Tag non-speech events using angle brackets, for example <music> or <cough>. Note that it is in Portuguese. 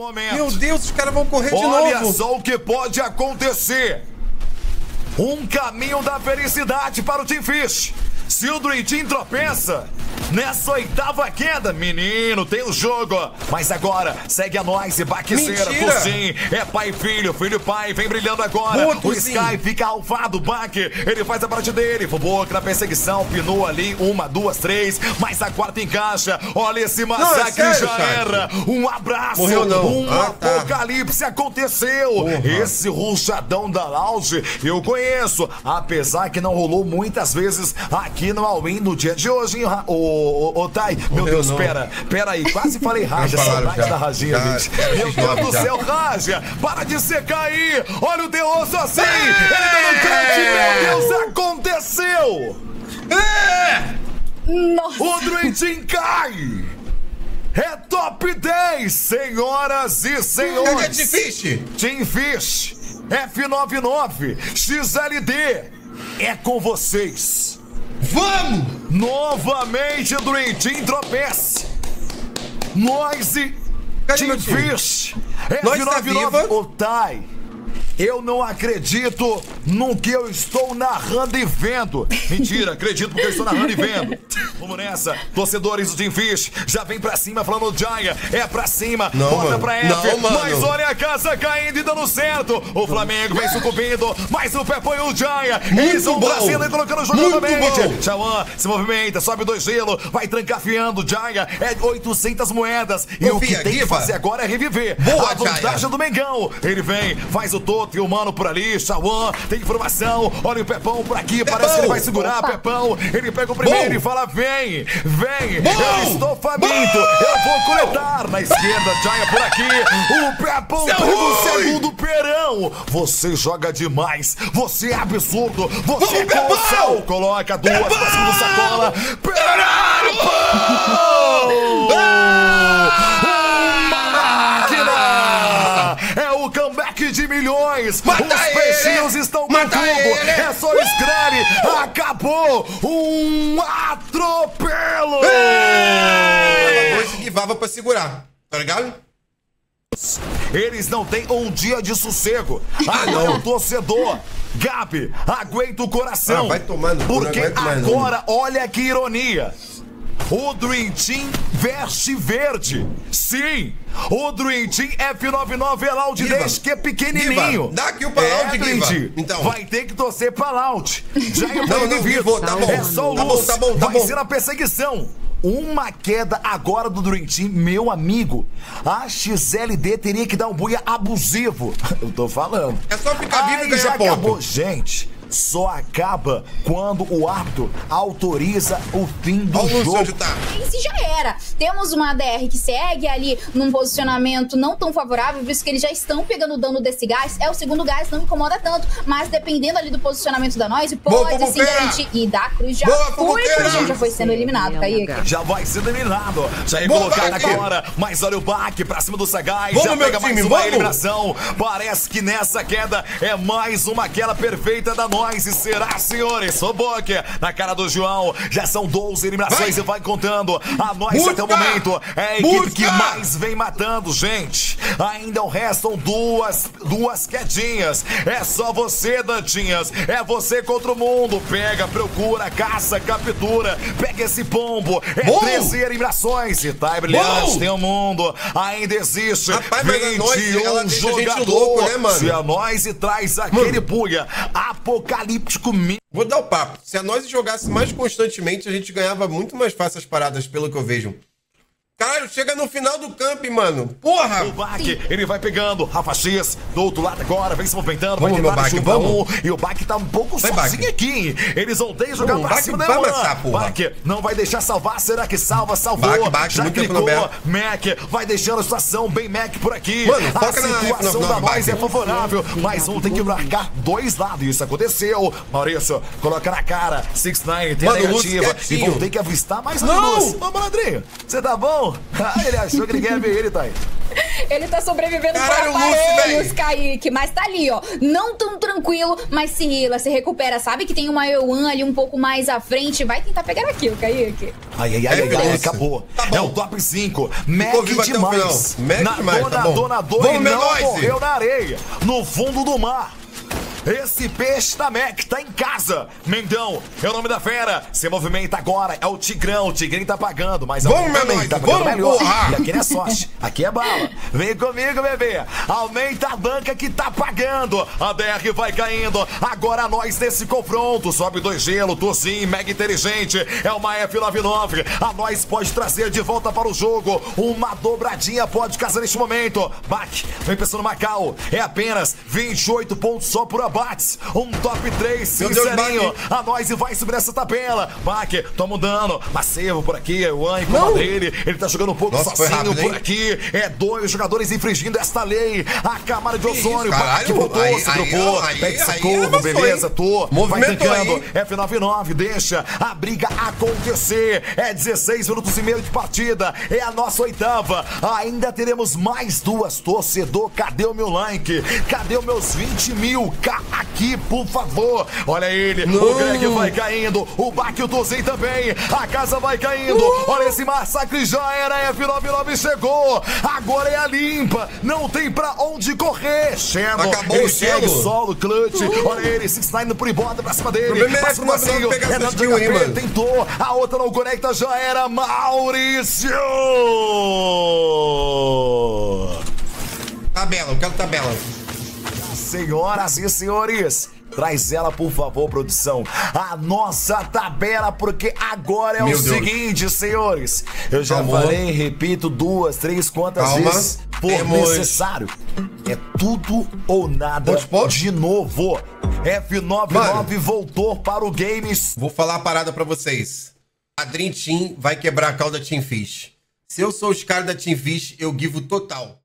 momento. Meu Deus, os caras vão correr de Olha novo. só o que pode acontecer. Um caminho da felicidade para o Team Fish. Se o Dream Team tropeça nessa oitava queda, menino, tem o jogo. Mas agora segue a nós e Mentira. Tuzin. É pai e filho, filho e pai, vem brilhando agora. O Tuzin. Sky fica alvado, Baque. Ele faz a parte dele. Fuboca na perseguição, pinou ali, uma, duas, três. Mas a quarta encaixa. Olha esse massacre, sério, já era. Um abraço, Morreu não. um Ah, tá. apocalipse aconteceu. Porra. Esse ruchadão da Lounge eu conheço, apesar que não rolou muitas vezes aqui no All-In no dia de hoje, hein, ô, ô, ô, Tai? Meu Morreu Deus, não. pera, pera aí, quase falei <laughs> Raja, saudade da Rajinha, era Meu X9 Deus do céu, Raja, para de secar aí, olha o Deoso assim, ele tá no crente, meu Deus, aconteceu! Nossa. O Dream cai! É top 10, senhoras e Cadê senhores! de fish? Team Fish, F99, XLD, é com vocês. Vamos! Novamente Team tropece. E Cadê Team? Fish, Nós tá viva. Eu não acredito no que eu estou narrando e vendo. Mentira, acredito porque eu estou narrando e vendo. Vamos nessa, torcedores do Team Fish, já vem pra cima falando Jaya, é pra cima, Não, bota mano. pra F, Não, mano. mas olha a casa caindo e dando certo. O Flamengo vem sucumbindo, mas o Pé põe o Jaya. Eles vão pra cima e colocando o jogo novamente. Chauan se movimenta, sobe dois gelo, vai trancafiando. Jaya é 800 moedas. E o que Confia, tem que fazer agora é reviver. Boa, a vantagem Jaya. do Mengão. Ele vem, faz o Toto o Mano por ali. Chauan tem informação. Olha o Pepão por aqui. Parece que ele vai segurar. Pepão, ele pega o primeiro Bom. e fala: vem, vem. Bom. Eu estou faminto. Eu vou coletar. Na esquerda, Jaya por aqui. O Pepão Seu pega o segundo perão. Você joga demais. Você é absurdo. Você Vamos, é Pepão. colossal. Coloca duas Pepão. pra cima do sacola. Caralho, Acabou! Um atropelo! Ela não esquivava pra segurar, tá ligado? Eles não têm um dia de sossego. Ah, não. o torcedor. Gabi, aguenta o coração. Ah, vai não Porque agora, olha que ironia. O Dream Team veste verde. Sim, o Dream Team F99 é Loud Guiva, 10, que é pequenininho. Dá aqui o Guiva. Team. Então. Vai ter que torcer pra Loud. Já é Não, não, Guiva, tá bom. É só o Tá bom, tá bom, tá Vai bom. ser na perseguição. Uma queda agora do Dream Team, meu amigo. A XLD teria que dar um buia abusivo. <laughs> Eu tô falando. É só ficar vivo e ganhar já ponto. acabou. Gente, só acaba quando o árbitro autoriza o fim do Olha jogo. onde tá. Esse já era. Temos uma ADR que segue ali num posicionamento não tão favorável, visto que eles já estão pegando o dano desse gás. É o segundo gás, não incomoda tanto. Mas dependendo ali do posicionamento da Noise, Boa, pode se fofoqueira! garantir. E da Cruz já Boa, foi! Cruz já foi sendo eliminado, Kaique. Já vai sendo eliminado. Já é Boa, colocado agora. Mas olha o baque pra cima do Sagaz. Vamos, já meu pega mais time, uma vamos! eliminação. Parece que nessa queda é mais uma queda perfeita da nós. E será, senhores? Soboque na cara do João. Já são 12 eliminações Vai! e vai contando. A nós Busca! até o momento é a equipe Busca! que mais vem matando, gente. Ainda restam duas, duas quedinhas. É só você, Dantinhas. É você contra o mundo. Pega, procura, caça, captura. Pega esse pombo. É Bom! 13 eliminações. E tá brilhante, Bom! tem o mundo. Ainda existe Rapaz, mas a Noise, 21 ela a gente louco, né, mano? Se a nós e traz aquele buia Vou dar o papo. Se a nós jogasse mais constantemente, a gente ganhava muito mais fácil as paradas, pelo que eu vejo. Caralho, chega no final do camp, mano. Porra! O Bach, ele vai pegando. Rafa X, do outro lado agora, vem se movimentando, Vamos, vai tentar chutar vamos. um. E o Bach tá um pouco Vai, sozinho Bach. aqui. Eles que jogar Vamos, pra Bach cima amassar, porra. Bach não vai deixar salvar. Será que salva? Salvou. Bach, Bach, Já clicou. Mac vai deixando a situação bem Mac por aqui. Mano, a foca na situação F99, da nós é favorável. Mas um tem que marcar dois lados. Isso aconteceu. Maurício, coloca na cara. 6-9 tem a Mano, Lúcio negativa. E vão ter que avistar mais Não! Lúcio. Ô, malandrinho, você tá bom? Ah, ele achou que ninguém ia ver ele, tá aí. <laughs> Ele tá sobrevivendo Caralho, por Lúcio, aparelhos, véi. Kaique. Mas tá ali, ó. Não tão tranquilo, mas se Hila se recupera. Sabe que tem uma Euan ali um pouco mais à frente. Vai tentar pegar aqui, o Kaique. Ai, ai, ai, É, ai, ai, Lúcio. acabou. Tá bom. é o top 5. Mac demais. Mac Na demais, dona, tá bom. dona Vamos, não morreu na areia, no fundo do mar. Esse peixe da Mac tá em casa. Mendão é o nome da fera. Se movimenta agora. É o Tigrão. O Tigrinho tá pagando. Mas Vamos, alguém também tá pagando vamos, melhor. E aqui não é sorte. Aqui é bala. Vem comigo, bebê. Aumenta a banca que tá pagando. A DR vai caindo. Agora nós nesse confronto. Sobe dois gelo. Tozinho, mega inteligente. É uma F99. A nós pode trazer de volta para o jogo. Uma dobradinha pode casar neste momento. Bach, vem pensando Macau. É apenas 28 pontos só por abates. Um top 3, Meu Deus, sincerinho. A nós e vai subir essa tabela. Bach, toma dano. Macevo por aqui. O An Não. comanda ele. Ele tá jogando um pouco Nossa, sozinho por hein? É dois jogadores infringindo esta lei. A Câmara de Que Ozônio. Bach caralho. voltou, Aí- se aí- Pede socorro, avançou, beleza, hein? tô. Vai Movimentou tentando. aí. F99, deixa a briga acontecer. É 16 minutos e meio de partida. É a nossa oitava. Ainda teremos mais duas. Torcedor, cadê o meu like? Cadê os meus 20 mil? Cá aqui, por favor. Olha ele. O Não. Greg vai caindo. O Bach e o Tozen também. A casa vai caindo. Olha esse massacre. Já era. F99 chegou. Agora é a limpa. Não tem pra onde correr. Sherman. Acabou ele o gelo. solo, clutch. Olha ele. 69 indo por embora pra cima dele. Problema é Passa que no o F99 macio. É de skill mano. Tentou. A outra não conecta. Já era. Maurício. Tabela, eu quero tabela. Senhoras e senhores, traz ela, por favor, produção. A nossa tabela, porque agora é Meu o Deus. seguinte, senhores. Eu já Calma. falei, repito duas, três, quantas Calma. vezes for Temos- necessário. É tudo ou nada Quantos pontos? de novo. F99 Mano. voltou para o Games. Vou falar a parada pra vocês. A Dream Team vai quebrar a cauda Team Fish. Se eu sou os caras da Team Fish, eu guivo total.